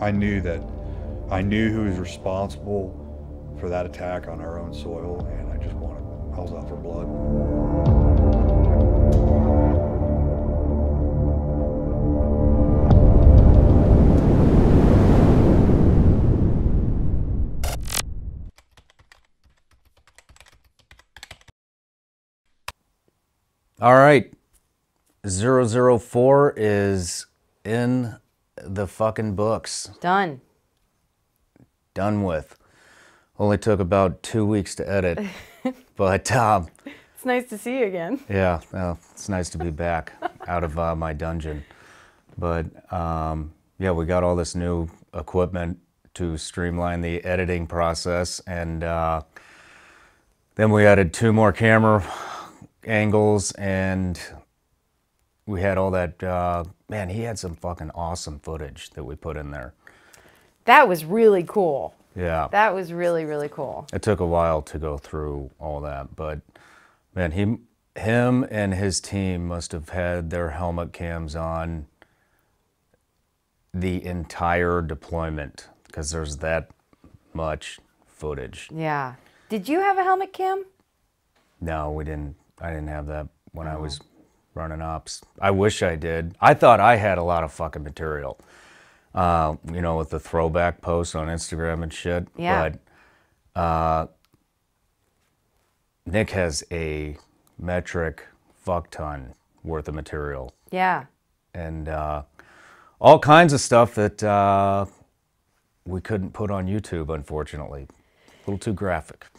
I knew that I knew who was responsible for that attack on our own soil, and I just wanted, I was out for blood. All right. 004 is in the fucking books. Done. Done with. Only took about two weeks to edit. but um, It's nice to see you again. yeah, well, it's nice to be back out of uh, my dungeon. But um, yeah, we got all this new equipment to streamline the editing process. And uh, then we added two more camera angles and we had all that. Uh, man, he had some fucking awesome footage that we put in there. That was really cool. Yeah. That was really, really cool. It took a while to go through all that, but man, he, him and his team must have had their helmet cams on the entire deployment because there's that much footage. Yeah. Did you have a helmet cam? No, we didn't. I didn't have that when I oh. was running ops. I wish I did. I thought I had a lot of fucking material. Uh, you know, with the throwback posts on Instagram and shit. Yeah. But uh, Nick has a metric fuck ton worth of material Yeah. and uh, all kinds of stuff that uh, we couldn't put on YouTube, unfortunately. A little too graphic.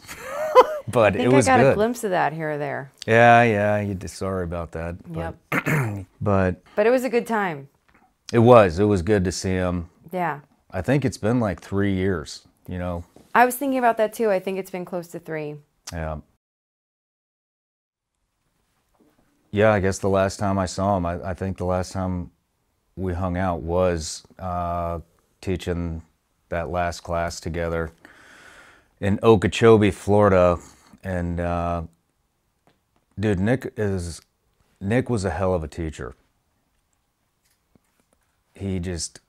but it was I got good. a glimpse of that here or there. Yeah, yeah, you sorry about that. But, Yep. but But it was a good time. it was, it was good to see him. Yeah. I think it's been like three years, you know? I was thinking about that too. I think it's been close to three. Yeah. Yeah, I guess the last time I saw him, I, I think the last time we hung out was uh, teaching that last class together in Okeechobee, Florida. And uh, dude, Nick is Nick was a hell of a teacher. He just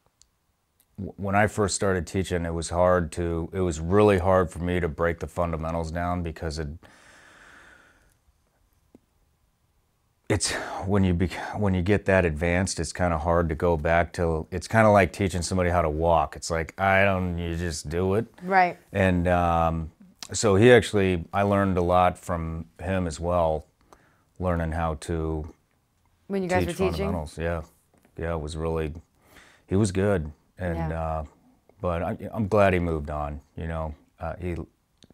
when I first started teaching, it was hard to, it was really hard for me to break the fundamentals down because it, it's when you be, when you get that advanced, it's kind of hard to go back to. It's kind of like teaching somebody how to walk. It's like I don't, you just do it. Right. And um, so he actually, I learned a lot from him as well, learning how to When you guys teach were teaching. fundamentals. Yeah, yeah, it was really, he was good, and Yeah. uh, but I, I'm glad he moved on. You know, uh, he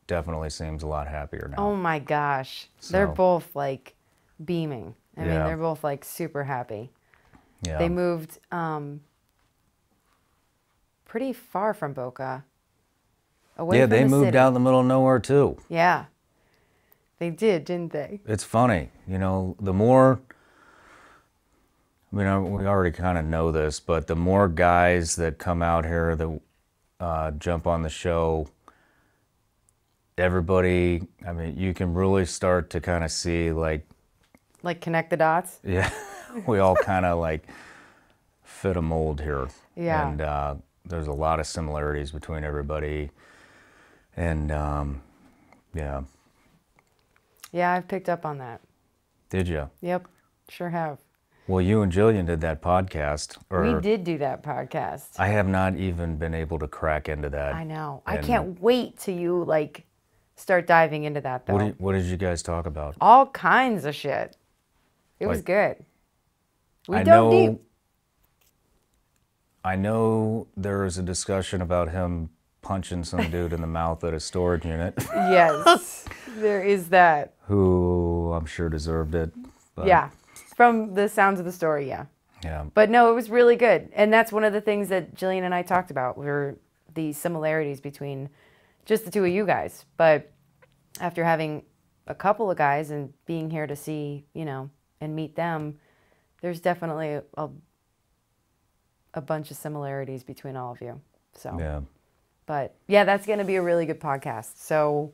definitely seems a lot happier now. Oh my gosh. They're both like beaming. I mean, they're both like super happy. yeah, They moved um, pretty far from Boca. Away yeah, they the moved city. out in the middle of nowhere too. Yeah. They did, didn't they? It's funny, you know, the more. I mean, I- we already kind of know this, but the more guys that come out here that uh, jump on the show, everybody. I mean, you can really start to kind of see like Like connect the dots. Yeah, we all kind of like fit a mold here. Yeah. And uh, there's a lot of similarities between everybody. And um, yeah, Yeah, I've picked up on that. did you? Yep, sure have. Well, you and Jillian did that podcast, or We did do that podcast. I have not even been able to crack into that. I know. I can't wait till you like start diving into that though. What did, what did you guys talk about? All kinds of shit. It was good. We I dove know. deep. I know there was a discussion about him punching some dude in the mouth at a storage unit, Yes, there is that. who I'm sure deserved it. But, yeah, from the sounds of the story, yeah. Yeah. But no, it was really good, and that's one of the things that Jillian and I talked about were the similarities between just the two of you guys. But after having a couple of guys and being here to see, you know, and meet them, there's definitely a, a, a bunch of similarities between all of you. So, Yeah. But yeah, that's going to be a really good podcast. So,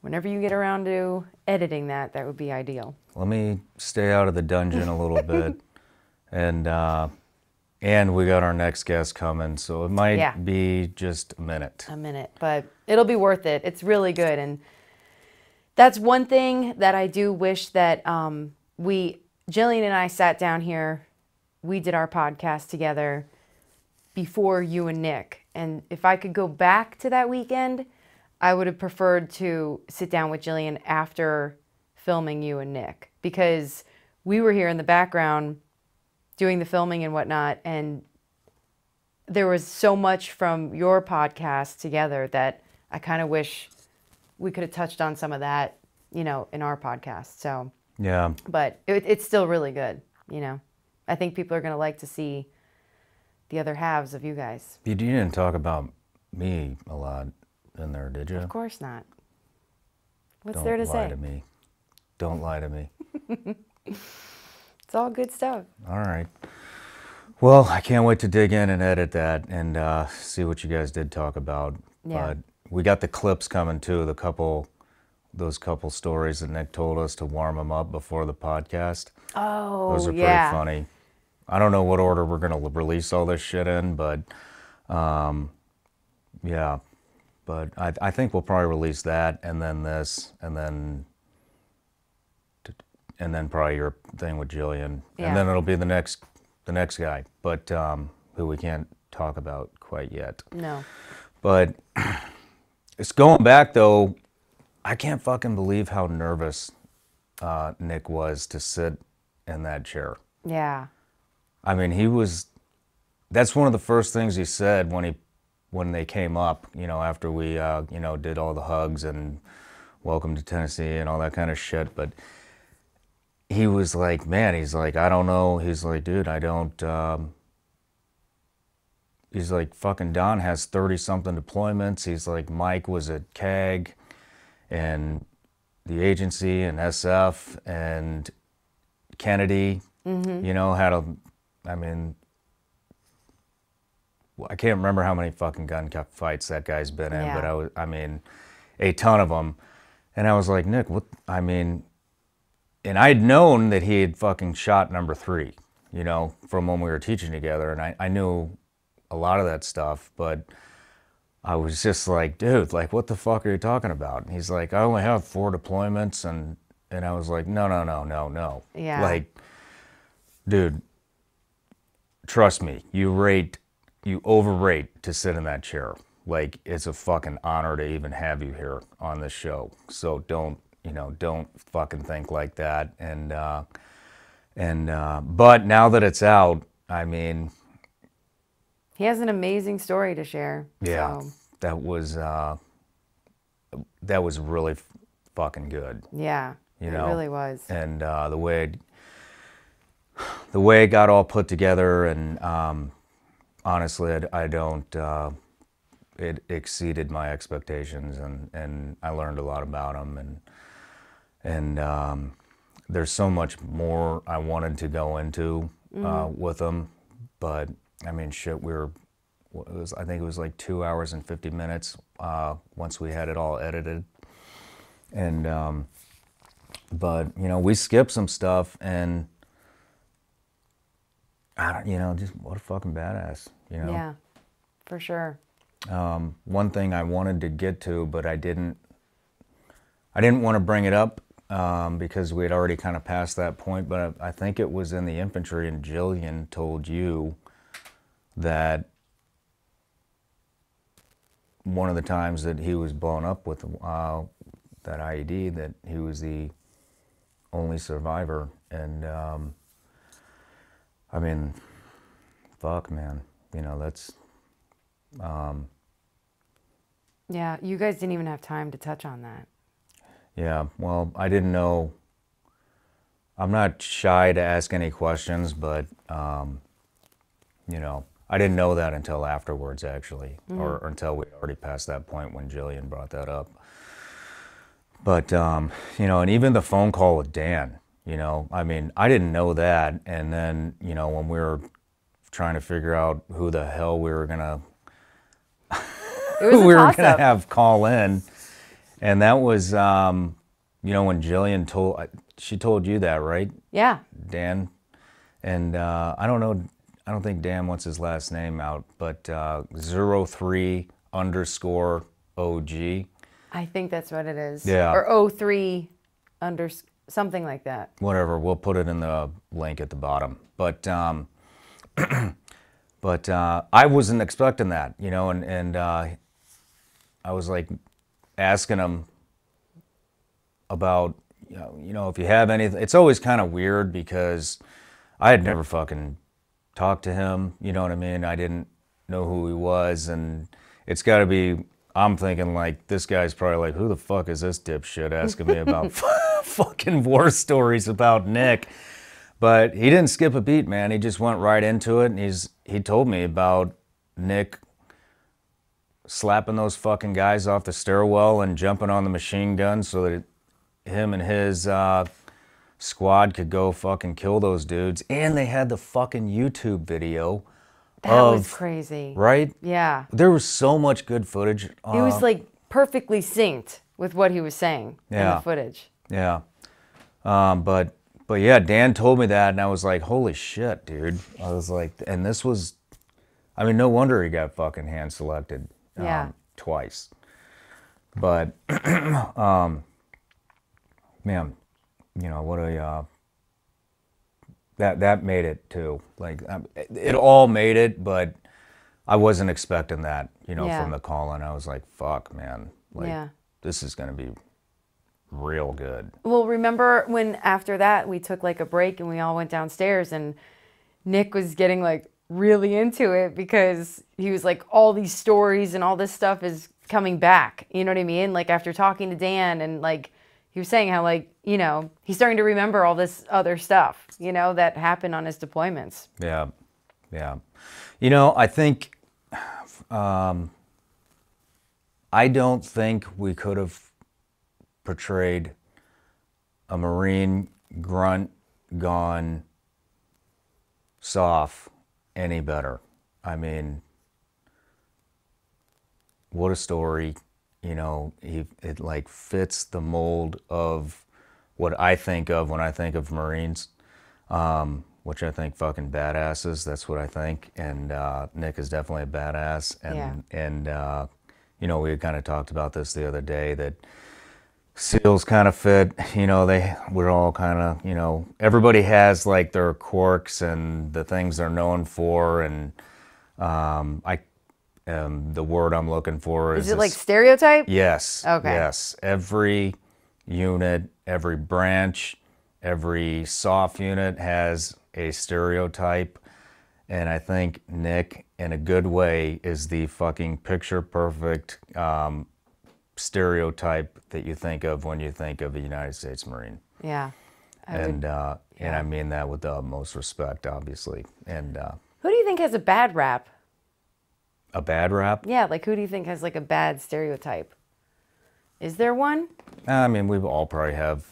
whenever you get around to editing that, that would be ideal. let me stay out of the dungeon a little bit and uh, and we got our next guest coming, so it might Yeah. be just a minute. a minute, but it'll be worth it. It's really good, and that's one thing that I do wish that um, we, Jillian and I, sat down here. We did our podcast together before you and Nick, and if I could go back to that weekend, I would have preferred to sit down with Jillian after filming you and Nick because we were here in the background doing the filming and whatnot, and there was so much from your podcast together that I kind of wish we could have touched on some of that, you know, in our podcast. So, Yeah, but it, it's still really good, you know. I think people are going to like to see the other halves of you guys. you didn't talk about me a lot in there, did you? Of course not. What's Don't there to say? Don't lie to me. Don't lie to me. It's all good stuff. All right. Well, I can't wait to dig in and edit that and uh, see what you guys did talk about. Yeah. But we got the clips coming too. The couple, those couple stories that Nick told us to warm them up before the podcast. Oh, Those are pretty funny. I don't know what order we're gonna release all this shit in, but um, yeah. But I, I think we'll probably release that and then this and then and then probably your thing with Jillian, Yeah. and then it'll be the next the next guy, but um, who we can't talk about quite yet. No. But it's going back though. I can't fucking believe how nervous uh, Nick was to sit in that chair. Yeah. I mean, he was. That's one of the first things he said when he, when they came up. You know, after we, uh, you know, did all the hugs and welcome to Tennessee and all that kind of shit. But he was like, man, he's like, I don't know. He's like, dude, I don't. Um, he's like, fucking Don has thirty something deployments. He's like, Mike was at CAG, and the agency and SF and Kennedy. You know, had a. I mean, well, I can't remember how many fucking gun fights that guy's been in, but I was, I mean, a ton of them. And I was like, Nick, what? I mean, and I'd known that he had fucking shot number three, you know, from when we were teaching together, and I, I knew a lot of that stuff, but I was just like, dude, like, what the fuck are you talking about? And he's like, I only have four deployments, and and I was like, no, no, no, no, no, Yeah. like, dude, trust me, you rate, you overrate to sit in that chair. Like, it's a fucking honor to even have you here on this show. So don't, you know, don't fucking think like that. And, uh, and, uh, but now that it's out, I mean, He has an amazing story to share. yeah, So, that was, uh, that was really f- fucking good. yeah. You know, it really was. and uh, the way it, the way it got all put together, and um, honestly, I, I don't. Uh, it exceeded my expectations, and, and I learned a lot about them, and and um, there's so much more I wanted to go into uh, with them, but I mean, shit, we were. It was, I think it was like two hours and 50 minutes uh, once we had it all edited. And um, but you know we skipped some stuff and I don't you know just what a fucking badass you know Yeah, for sure. um, one thing I wanted to get to but I didn't I didn't want to bring it up um, because we had already kind of passed that point but I, I think it was in the infantry and Jillian told you that one of the times that he was blown up with uh, that IED that he was the only survivor and um, I mean fuck man you know that's Yeah, you guys didn't even have time to touch on that. Yeah, well, I didn't know. I'm not shy to ask any questions, but um, you know, I didn't know that until afterwards, actually, or, or until we already passed that point when Jillian brought that up. But um, you know, and even the phone call with Dan, you know, I mean, I didn't know that, and then you know, when we were trying to figure out who the hell we were gonna It was a we were gonna have call in, and that was, um, you know, when Jillian told she told you that, right, Yeah, Dan? And uh, I don't know, I don't think Dan wants his last name out, but uh, zero three underscore OG. I think that's what it is. Yeah. Or 03 under something like that. whatever. We'll put it in the link at the bottom. But um, but uh, I wasn't expecting that, you know, and and uh, I was like asking him about you know, you know if you have anything. It's always kind of weird because I had never fucking talked to him. You know what I mean? I didn't know who he was, and it's got to be. I'm thinking like this guy's probably like, who the fuck is this dipshit asking me about fucking war stories about Nick? But he didn't skip a beat, man. He just went right into it, and he's he told me about Nick slapping those fucking guys off the stairwell and jumping on the machine gun so that him and his uh, squad could go fucking kill those dudes. And they had the fucking YouTube video That of was crazy. right. Yeah. There was so much good footage. It was uh, like perfectly synced with what he was saying in Yeah. the footage. Yeah. Um, but but yeah, Dan told me that, and I was like, holy shit, dude. I was like, and this was, I mean, no wonder he got fucking hand selected um, Yeah. twice. But, um, man, you know what a uh, that that made it too. Like um, it, all made it, but I wasn't expecting that. You know, Yeah. from the call, and I was like, fuck, man. Like Yeah. this is gonna be real good. Well, remember when after that we took like a break and we all went downstairs and Nick was getting like really into it because he was like all these stories and all this stuff is coming back. You know what I mean? Like after talking to Dan and like he was saying how like, you know, he's starting to remember all this other stuff, you know, that happened on his deployments. Yeah, yeah. You know, I think um, I don't think we could have portrayed a Marine grunt gone soft any better. I mean, what a story! You know, he it like fits the mold of what I think of when I think of Marines um, which I think fucking badasses. That's what I think. And uh, Nick is definitely a badass. And Yeah. and uh, you know, we kind of talked about this the other day that SEALs kind of fit. You know, they we're all kind of you know everybody has like their quirks and the things they're known for. And um, I um, the word I'm looking for is Is it like stereotype? Yes. Okay. Yes. Every unit, every branch, every SOF unit has a stereotype. And I think Nick, in a good way, is the fucking picture perfect um, stereotype that you think of when you think of a United States Marine. Yeah. I would- And uh, and I mean that with the utmost respect, obviously. And uh, who do you think has a bad rap? A bad rap. Yeah, like who do you think has like a bad stereotype? Is there one? I mean, we all probably have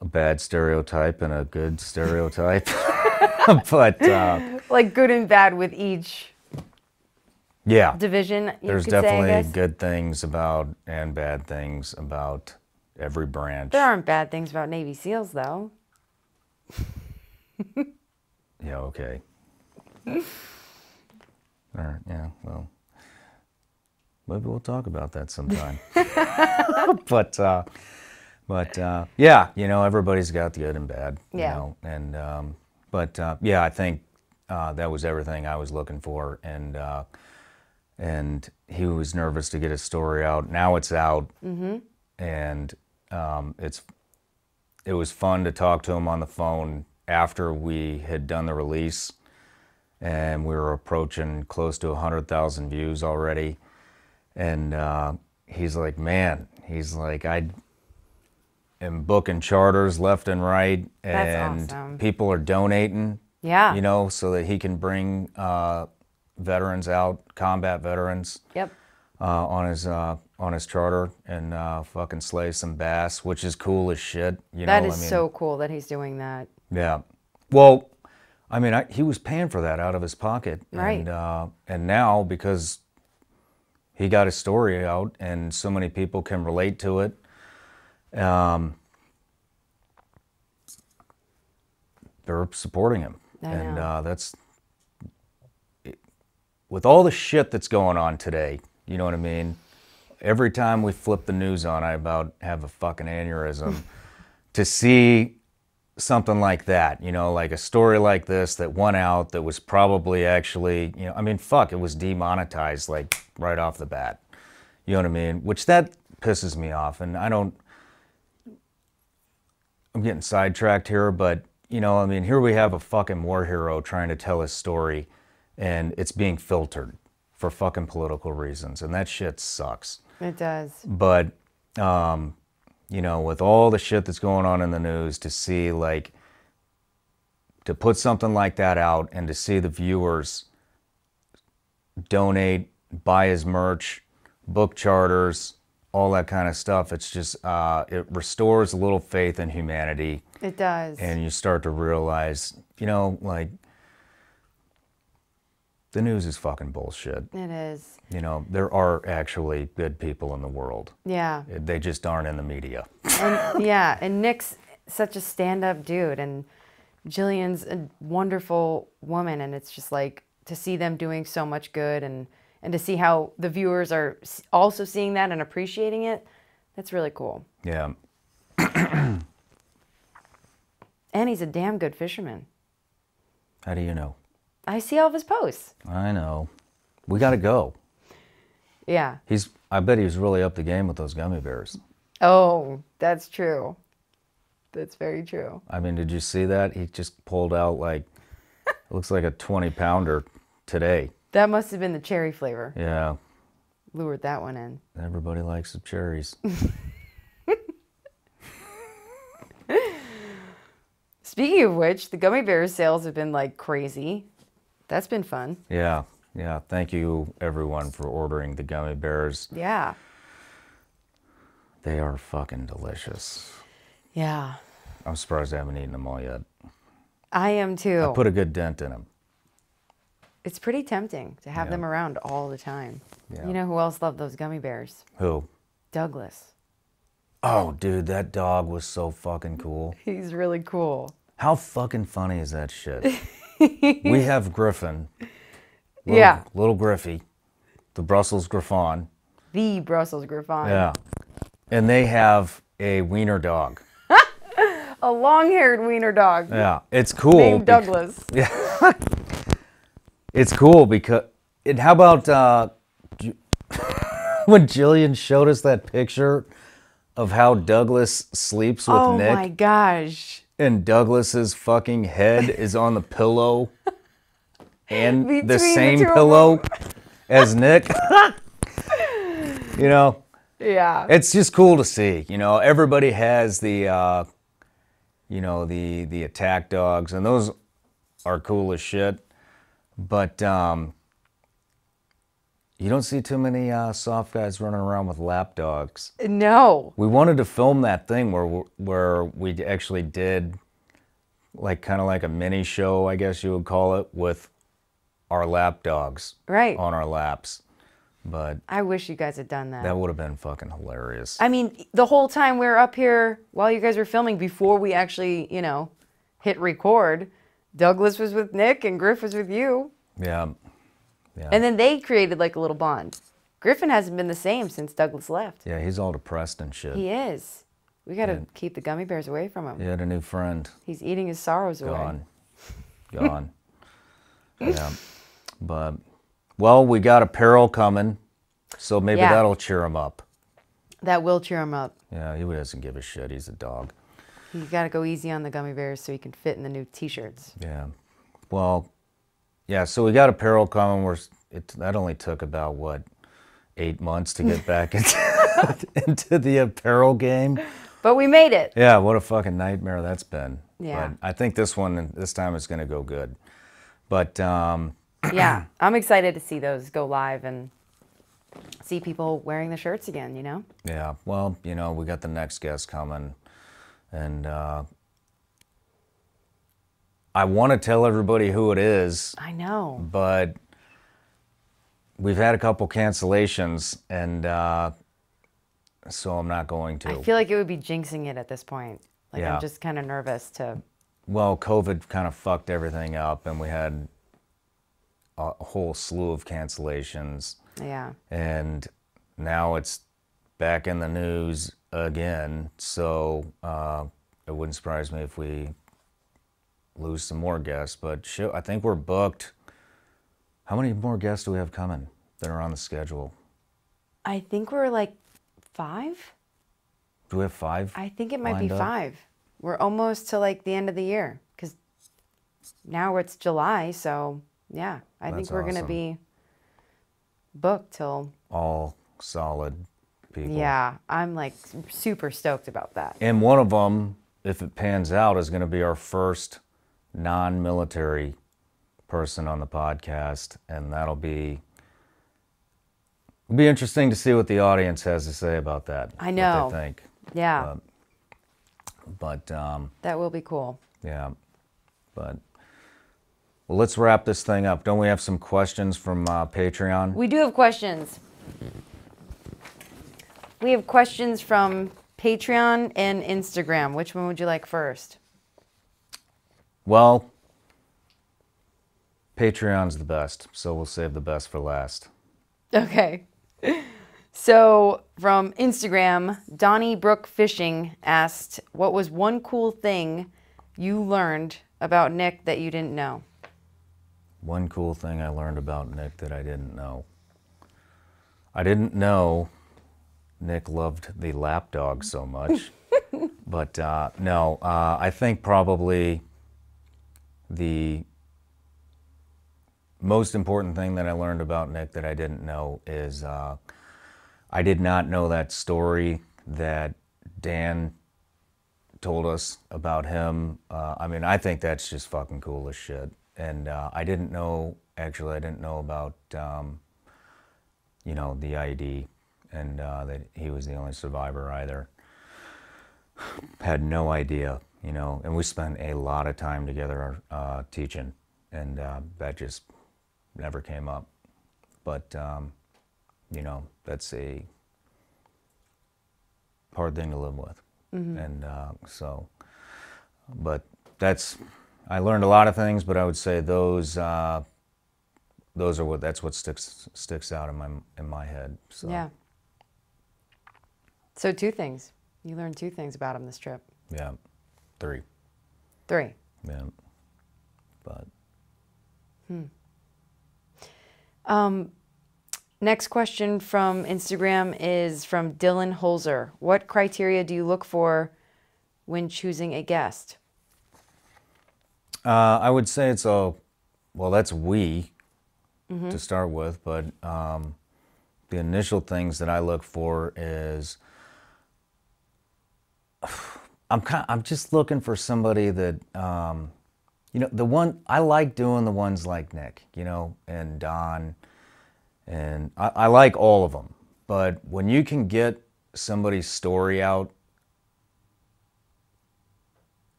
a bad stereotype and a good stereotype. but uh, Like good and bad with each yeah, division. You there's say, definitely guess. good things about and bad things about every branch. There aren't bad things about Navy SEALs though. Yeah, okay. Right, yeah, well, maybe we'll talk about that sometime. but, uh, but uh, yeah, you know, everybody's got the good and bad. You Yeah. know, and um, but uh, yeah, I think uh, that was everything I was looking for, and uh, and he was nervous to get his story out. Now it's out, Mm-hmm. and um, it's it was fun to talk to him on the phone after we had done the release and we were approaching close to 100,000 views already. And uh, he's like, man, he's like, I am booking charters left and right, and awesome. people are donating, Yeah. you know, so that he can bring uh, veterans out, combat veterans Yep. uh, on his uh, on his charter and uh, fucking slay some bass, which is cool as shit. You That know, is I mean, so cool that he's doing that. yeah. Well, I mean, I, he was paying for that out of his pocket, Right. and uh, and now because he got his story out and so many people can relate to it, um, they're supporting him, I and uh, that's with all the shit that's going on today, you know what I mean? Every time we flip the news on, I about have a fucking aneurysm. to see something like that, you know, like a story like this that went out that was probably actually, you know, I mean, fuck, it was demonetized like right off the bat. You know what I mean? Which that pisses me off. And I don't, I'm getting sidetracked here, but, you know, I mean, here we have a fucking war hero trying to tell his story and it's being filtered for fucking political reasons. And that shit sucks. It does. But, um, you know, with all the shit that's going on in the news, to see like, to put something like that out and to see the viewers donate, buy his merch, book charters, all that kind of stuff, it's just, uh, it restores a little faith in humanity. It does. And you start to realize, you know, like, the news is fucking bullshit. it is. You know, there are actually good people in the world. Yeah. Eh, they just aren't in the media. And yeah, and Nick's such a stand-up dude and Jillian's a wonderful woman and it's just like to see them doing so much good and and to see how the viewers are also seeing that and appreciating it. That's really cool. Yeah. And he's a damn good fisherman. How do you know? I see all of his posts. I know. We got to go. Yeah. He's. I bet he's really up the game with those gummy bears. Oh, that's true. That's very true. I mean, did you see that? He just pulled out like, looks like a 20 pounder today. That must have been the cherry flavor. Yeah. Lured that one in. Everybody likes the cherries. Speaking of which, the gummy bear sales have been like crazy. That's been fun. yeah. Yeah. Thank you, everyone, for ordering the gummy bears. Yeah. They are fucking delicious. Yeah. I'm surprised I haven't eaten them all yet. I am too. I put a good dent in them. it's pretty tempting to have Yeah. them around all the time. Yeah. You know who else loved those gummy bears? Who? Douglas. Oh, dude, that dog was so fucking cool. He's really cool. How fucking funny is that shit? we have Griffin. Little, Yeah. Little Griffy, the Brussels Griffon. The Brussels Griffon. Yeah. And they have a wiener dog. A long-haired wiener dog Yeah. It's cool. named Douglas. It's cool because. And how about uh, when Jillian showed us that picture of how Douglas sleeps with oh Nick? Oh my gosh. And Douglas's fucking head is on the pillow and the the same of pillow as Nick. you know, Yeah. it's just cool to see. You know, everybody has the, uh, you know, the the attack dogs, and those are cool as shit. But um, you don't see too many uh, SOF guys running around with lap dogs. no. We wanted to film that thing where where we actually did like kind of like a mini show, I guess you would call it, with our lap dogs Right. on our laps. But I wish you guys had done that. that would have been fucking hilarious. I mean, the whole time we were up here while you guys were filming, before we actually, you know, hit record, Douglas was with Nick and Griff was with you. Yeah. Yeah. And then they created like a little bond. Griffin hasn't been the same since Douglas left. yeah, he's all depressed and shit. He is. We got to keep the gummy bears away from him. He had a new friend. He's eating his sorrows away. Gone. Gone. yeah. But well, we got apparel coming. So maybe Yeah. that'll cheer him up. That will cheer him up. Yeah, he doesn't give a shit. He's a dog. You got to go easy on the gummy bears so he can fit in the new t-shirts. Yeah. Well, yeah, so we got apparel coming. We're, it, that only took about, what, eight months to get back into, into the apparel game? But we made it. Yeah, what a fucking nightmare that's been. Yeah. But I think this one, this time is going to go good. But um, yeah, I'm excited to see those go live and see people wearing the shirts again, you know? yeah, well, you know, we got the next guest coming. And uh, I want to tell everybody who it is. I know. but we've had a couple cancellations, and uh, so I'm not going to. I feel like it would be jinxing it at this point. Like Yeah. I'm just kind of nervous to well, COVID kind of fucked everything up, and we had a whole slew of cancellations, Yeah. and now it's back in the news again. So uh, it wouldn't surprise me if we lose some more guests. But show, I think we're booked. How many more guests do we have coming that are on the schedule? I think we're like five. Do we have five? I think it might be up? five. We're almost to like the end of the year because now it's July. So yeah, I think we're gonna be booked till All solid people. yeah. I'm like super stoked about that. And one of them, if it pans out, is going to be our first non military person on the podcast. And that'll be. It'll be interesting to see what the audience has to say about that. I know. What they think. Yeah, But um, that will be cool. yeah. But well, let's wrap this thing up. Don't we have some questions from uh, Patreon? We do have questions. We have questions from Patreon and Instagram. Which one would you like first? Well, Patreon's the best, so we'll save the best for last. Okay. So from Instagram, Donnie Brook Fishing asked, "What was one cool thing you learned about Nick that you didn't know?" One cool thing I learned about Nick that I didn't know. I didn't know Nick loved the lapdog so much. but uh, no, uh, I think probably the most important thing that I learned about Nick that I didn't know is uh, I did not know that story that Dan told us about him. Uh, I mean, I think that's just fucking cool as shit. And uh, I didn't know, actually, I didn't know about, um, you know, the IED and uh, that he was the only survivor either. Had no idea, you know, and we spent a lot of time together uh, teaching, and uh, that just never came up. But, um, you know, that's a hard thing to live with. And uh, so, but that's, I learned a lot of things, but I would say those, uh, those are what, that's what sticks, sticks out in my, in my head. So, Yeah. So two things. You learned two things about him this trip. yeah, three, Three. yeah. But Hmm. Um, next question from Instagram is from Dylan Holzer. What criteria do you look for when choosing a guest? Uh, I would say it's a, well, that's we to start with, but um, the initial things that I look for is I'm kind, I'm just looking for somebody that, um, you know, the one I like doing the ones like Nick, you know, and Don, and I, I like all of them. But when you can get somebody's story out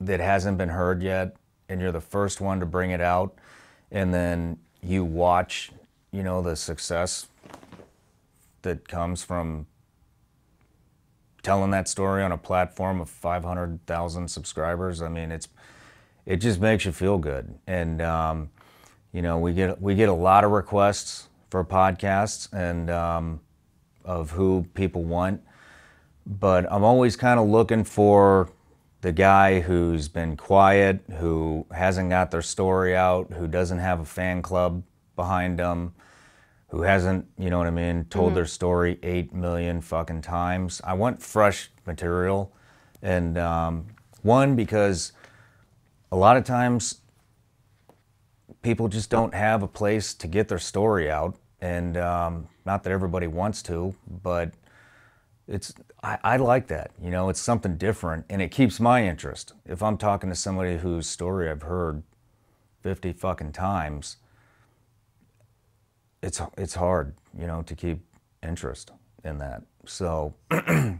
that hasn't been heard yet and you're the first one to bring it out and then you watch you know the success that comes from telling that story on a platform of 500,000 subscribers I mean it's it just makes you feel good. And um, you know we get we get a lot of requests for podcasts and um, of who people want. But I'm always kind of looking for the guy who's been quiet, who hasn't got their story out, who doesn't have a fan club behind them, who hasn't, you know what I mean, told their story eight million fucking times. I want fresh material. And um, one, because a lot of times people just don't have a place to get their story out. And um, not that everybody wants to, but it's I, I like that you know it's something different and it keeps my interest if i'm talking to somebody whose story i've heard 50 fucking times it's it's hard you know to keep interest in that so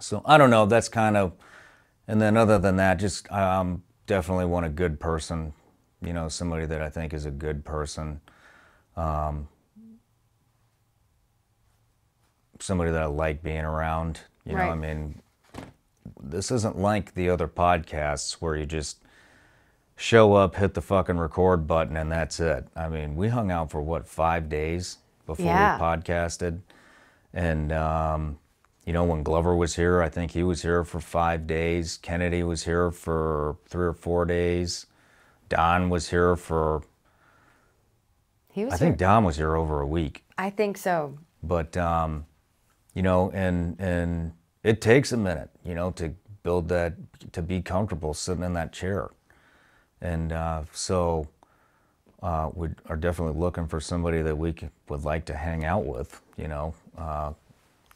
so i don't know that's kind of and then other than that just um definitely want a good person you know somebody that i think is a good person somebody that I like being around. You know, I mean, this isn't like the other podcasts where you just show up, hit the fucking record button, and that's it. I mean, we hung out for what five days before Yeah. we podcasted, and um, you know when Glover was here, I think he was here for five days. Kennedy was here for three or four days. Don was here for He was I think here. Don was here over a week. I think so. But um, you know, and and it takes a minute, you know, to build that to be comfortable sitting in that chair. And uh, so uh, we are definitely looking for somebody that we c- would like to hang out with, you know. Uh,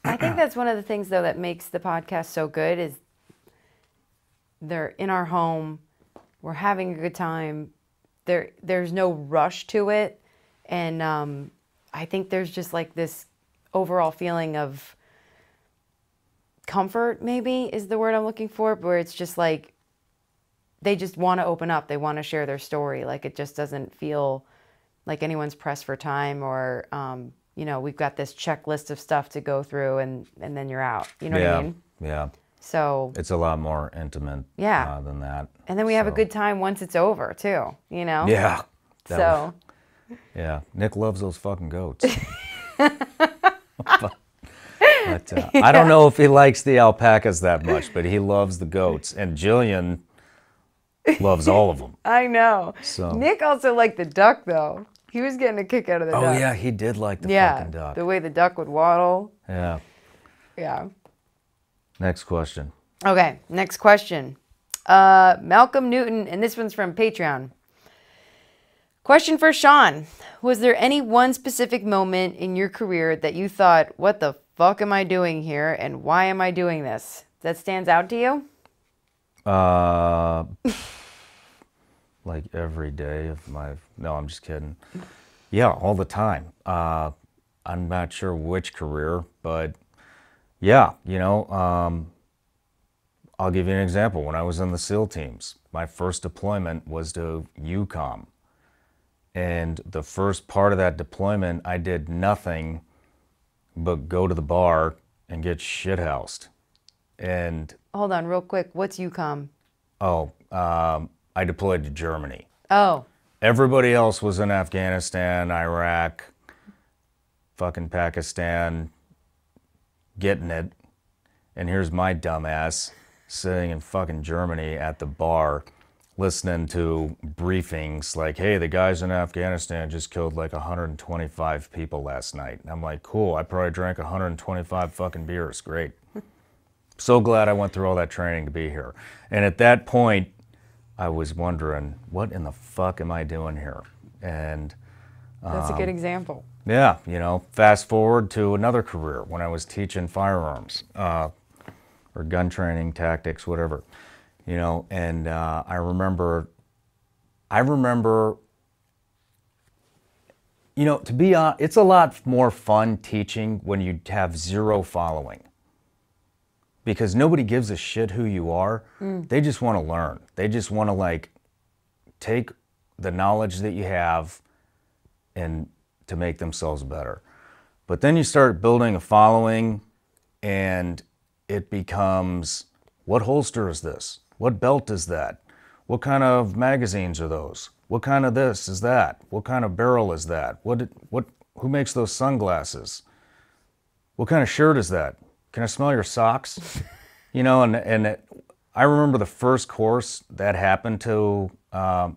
I think that's one of the things though that makes the podcast so good is they're in our home, we're having a good time. There there's no rush to it. And um, I think there's just like this overall feeling of comfort maybe is the word I'm looking for, where it's just like they just want to open up, they want to share their story. Like it just doesn't feel like anyone's pressed for time or um, you know we've got this checklist of stuff to go through and and then you're out you know yeah, what i mean yeah. so It's a lot more intimate Yeah. uh, than that. and then we have a good time once it's over too you know Yeah. so Yeah, Nick loves those fucking goats. but but, uh, I don't know if he likes the alpacas that much, but he loves the goats, and Jillian loves all of them. i know So- nick also liked the duck though he was getting a kick out of the Oh duck yeah, he did like the yeah fucking duck. the way the duck would waddle Yeah. yeah Next question. Okay, next question. Uh, Malcolm Newton, and this one's from Patreon. Question for Shawn Was there any one specific moment in your career that you thought, what the fuck am I doing here and why am I doing this? That stands out to you? Uh, like every day of my. No, I'm just kidding. Yeah, all the time. Uh, I'm not sure which career, but yeah, you know, um, I'll give you an example. When I was in the SEAL teams, my first deployment was to EUCOM. And the first part of that deployment, I did nothing but go to the bar and get shithoused. And Hold on, real quick. What's EUCOM? Oh, um, I deployed to Germany. Oh, Everybody else was in Afghanistan, Iraq, fucking Pakistan, getting it. And here's my dumbass sitting in fucking Germany at the bar listening to briefings like, hey, the guys in Afghanistan just killed like 125 people last night. And I'm like, cool, I probably drank 125 fucking beers. Great. So glad I went through all that training to be here. And at that point, I was wondering, what in the fuck am I doing here? And that's Um, a good example. yeah, you know, fast forward to another career when I was teaching firearms uh, or gun training tactics, whatever, you know, and uh, I remember, I remember, you know, to be honest, it's a lot more fun teaching when you have zero following because nobody gives a shit who you are. Hmm. They just want to learn. They just want to like take the knowledge that you have and to make themselves better. But then you start building a following and it becomes what holster is this? What belt is that? What kind of magazines are those? What kind of this is that? What kind of barrel is that? What what who makes those sunglasses? What kind of shirt is that? Can I smell your socks? you know, and and it, I remember the first course that happened to um,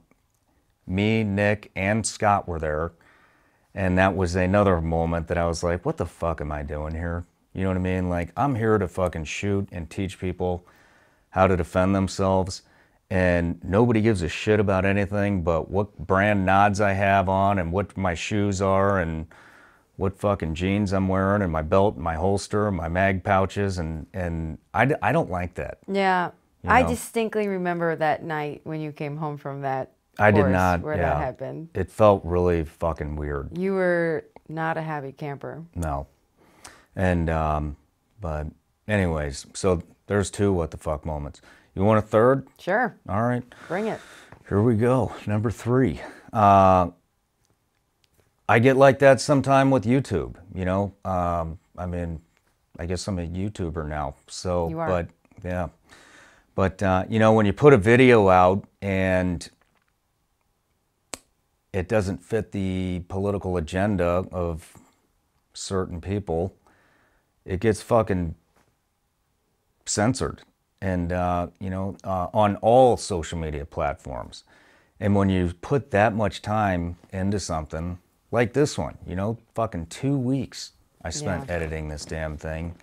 me, Nick, and Scott were there. And that was another moment that I was like, what the fuck am I doing here? You know what I mean? Like, I'm here to fucking shoot and teach people how to defend themselves. And nobody gives a shit about anything but what brand nods I have on and what my shoes are and what fucking jeans I'm wearing and my belt, my holster, my mag pouches. And, and I, d- I don't like that. Yeah. You I distinctly remember that night when you came home from that I did not. where yeah. that happened. It felt really fucking weird. You were not a happy camper. No. And, um, but, anyways, so there's two what the fuck moments. You want a third? Sure, All right. bring it. Here we go. Number three. Uh, I get like that sometime with YouTube, you know? Um, I mean, I guess I'm a YouTuber now. So, You are. but yeah. But, uh, you know, when you put a video out and it doesn't fit the political agenda of certain people, it gets fucking censored and uh, you know uh, on all social media platforms and when you put that much time into something like this one you know fucking two weeks i spent Yeah. editing this damn thing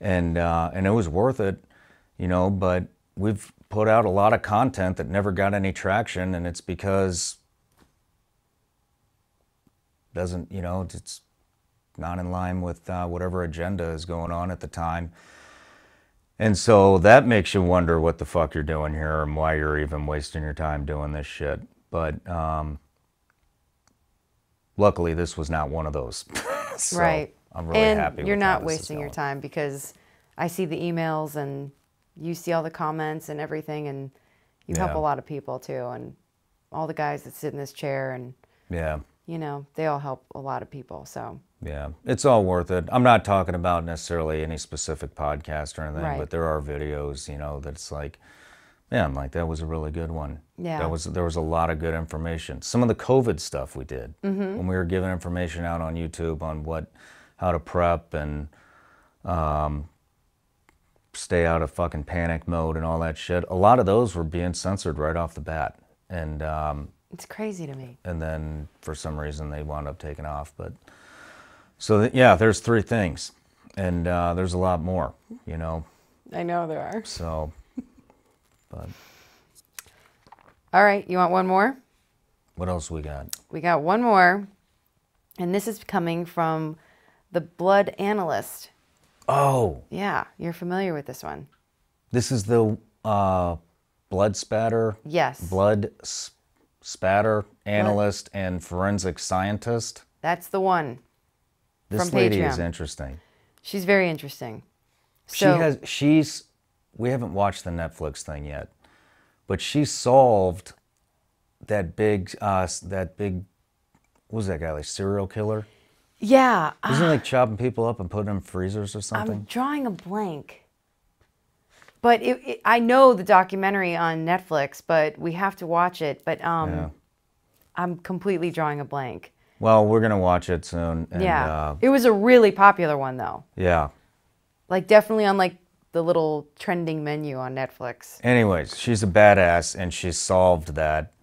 and uh, and it was worth it you know but we've put out a lot of content that never got any traction and it's because doesn't you know it's not in line with uh, whatever agenda is going on at the time and so that makes you wonder what the fuck you're doing here and why you're even wasting your time doing this shit. But um, luckily, this was not one of those. So right. I'm really happy. and happy. you're not wasting your time because I see the emails and you see all the comments and everything, and you help a lot of people too, and all the guys that sit in this chair, and Yeah, you know they all help a lot of people. So yeah, it's all worth it. I'm not talking about necessarily any specific podcast or anything, Right. but there are videos, you know, that's like, yeah, I'm like that was a really good one. Yeah. that was there was a lot of good information. Some of the COVID stuff we did Mm-hmm. when we were giving information out on YouTube on what, how to prep and um, stay out of fucking panic mode and all that shit. A lot of those were being censored right off the bat, and um, it's crazy to me. and then for some reason they wound up taking off. But so th- yeah, there's three things, and uh, there's a lot more, you know. I know there are. So, but All right, you want one more? what else we got? We got one more, and this is coming from the Blood Analyst. Oh, Yeah, you're familiar with this one. this is the uh, blood spatter, Yes, blood spatter analyst and forensic scientist. that's the one. This From lady is interesting. She's very interesting. she has she's we haven't watched the Netflix thing yet, but she solved that big uh that big what was that guy like serial killer? Yeah, Isn't he like chopping people up and putting them in freezers or something? I'm drawing a blank. But it, it, I know the documentary on Netflix, but we have to watch it. But um, yeah. I'm completely drawing a blank. Well, we're gonna watch it soon. And, yeah, Uh, it was a really popular one though. yeah. Like definitely on like the little trending menu on Netflix. Anyways, she's a badass and she solved that,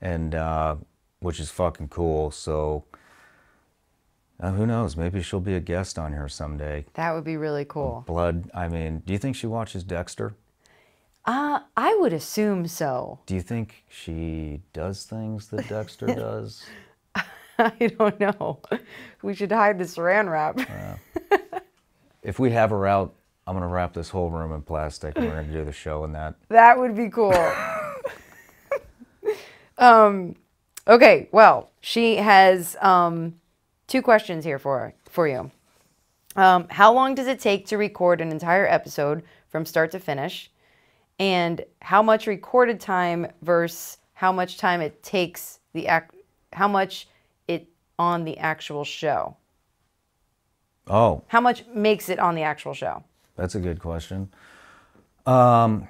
and uh, which is fucking cool. So. Uh, who knows? Maybe she'll be a guest on here someday. That would be really cool. Blood. I mean, do you think she watches Dexter? Uh, I would assume so. Do you think she does things that Dexter does? I don't know. We should hide the saran wrap. If we have her out, I'm gonna wrap this whole room in plastic and we're gonna do the show in that. That would be cool. um, okay, well, she has um, two questions here for for you. Um, how long does it take to record an entire episode from start to finish? And how much recorded time versus how much time it takes the act, how much it on the actual show? Oh, How much makes it on the actual show? That's a good question. Um,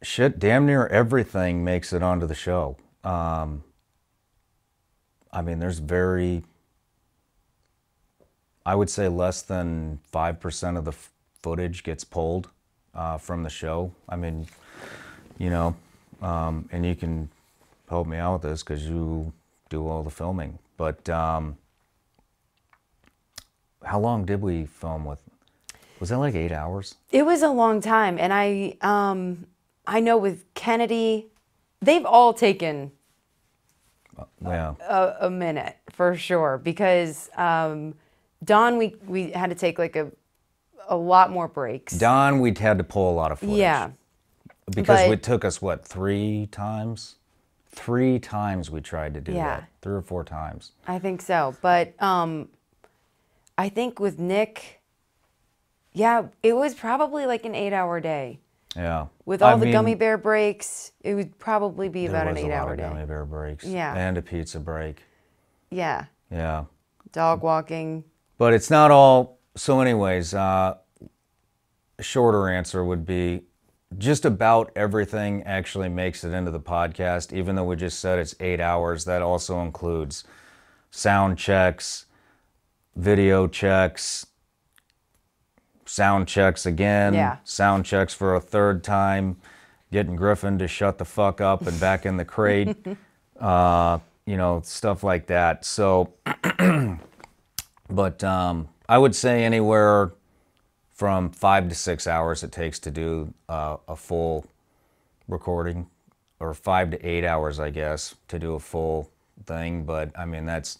shit, damn near everything makes it onto the show. Um, I mean, there's very, I would say less than 5% of the f- footage gets pulled uh, from the show. I mean, you know, um, and you can help me out with this because you do all the filming. But um, how long did we film with? Was that like eight hours? It was a long time, and I um I know with Kennedy, they've all taken Yeah. a, a minute for sure because um, Don we we had to take like a a lot more breaks. Don, we'd had to pull a lot of footage. yeah, Because but- it took us, what, three times? Three times we tried to do Yeah. that. Three or four times. I think so. But um, I think with Nick, yeah, it was probably like an eight-hour day. Yeah. With all I the mean, gummy bear breaks, it would probably be about an was a lot eight-hour of day. gummy bear breaks. Yeah. And a pizza break. Yeah, Yeah. dog walking. But it's not all. So, anyways, uh, a shorter answer would be just about everything actually makes it into the podcast, even though we just said it's eight hours. That also includes sound checks, video checks, sound checks again, Yeah. sound checks for a third time, getting Griffin to shut the fuck up and back in the crate, uh, you know, stuff like that. So, but um, I would say anywhere from five to six hours it takes to do uh, a full recording, or five to eight hours, I guess, to do a full thing. But I mean, that's,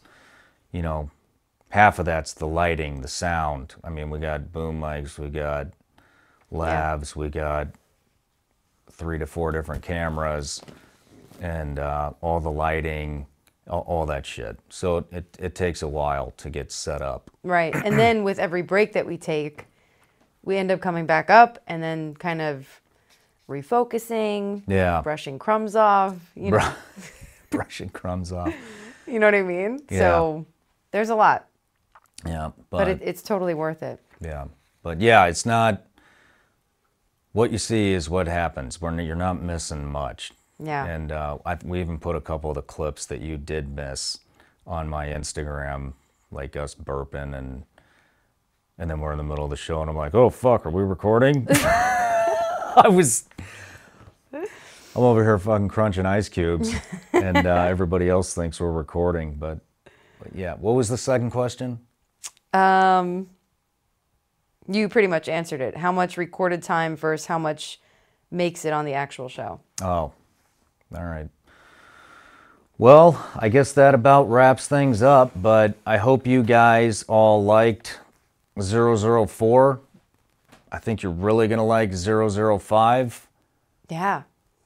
you know, half of that's the lighting, the sound. I mean, we got boom mics, we got lavs, we got three to four different cameras, and uh, all the lighting, all, all that shit. So it, it takes a while to get set up. Right. And then with every break that we take, we end up coming back up and then kind of refocusing, Yeah. brushing crumbs off, you know. Brushing crumbs off. You know what I mean? Yeah. So there's a lot, Yeah, but, but it, it's totally worth it. yeah, but yeah, it's not. What you see is what happens. We're, you're not missing much. Yeah. And uh, I, we even put a couple of the clips that you did miss on my Instagram, like us burping and and then we're in the middle of the show and I'm like, oh fuck, are we recording? I was. I'm over here fucking crunching ice cubes, and uh, everybody else thinks we're recording. But, but yeah, what was the second question? Um, you pretty much answered it. How much recorded time versus how much makes it on the actual show? Oh, all right. Well, I guess that about wraps things up, but I hope you guys all liked 004. I think you're really going to like 005. Yeah.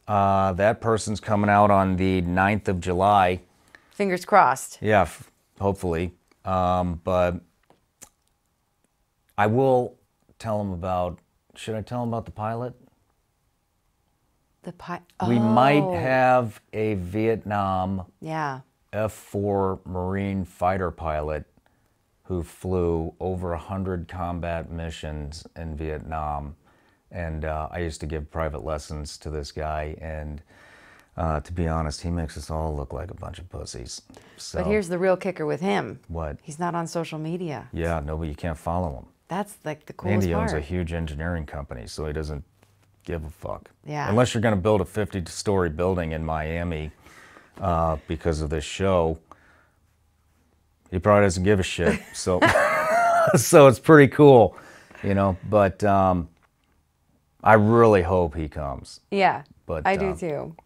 Uh, that person's coming out on the 9th of July. Fingers crossed. Yeah, f- hopefully. Um, but I will tell him about. Should I tell him about the pilot? The pi- We might Oh, have a Vietnam Yeah. F 4 Marine fighter pilot who flew over 100 combat missions in Vietnam. And uh, I used to give private lessons to this guy. And uh, to be honest, he makes us all look like a bunch of pussies. So, But here's the real kicker with him. what? He's not on social media. Yeah, no, but you can't follow him. That's like the coolest Andy owns part. a huge engineering company, so he doesn't give a fuck. Yeah. Unless you're going to build a 50 story building in Miami uh, because of this show, he probably doesn't give a shit. So, so it's pretty cool, you know. But um, I really hope he comes. yeah. But, I do uh, too.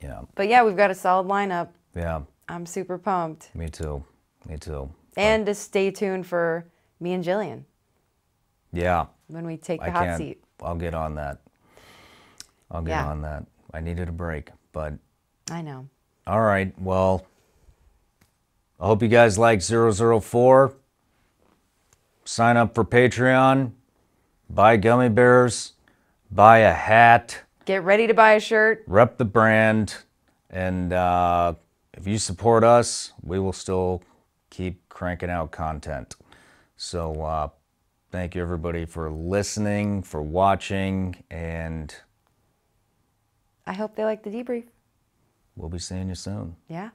Yeah, But yeah, we've got a solid lineup. yeah. I'm super pumped. Me too. Me too. And to stay tuned for me and Jillian Yeah. when we take the I hot can't. seat. I'll get on that. I'll get Yeah. on that. I needed a break, but I know. All right. Well, I hope you guys like 004. Sign up for Patreon. Buy gummy bears. Buy a hat. Get ready to buy a shirt. Rep the brand. And uh, if you support us, we will still keep cranking out content. So uh, thank you, everybody, for listening, for watching, and I hope they like the debrief. we'll be seeing you soon. Yeah.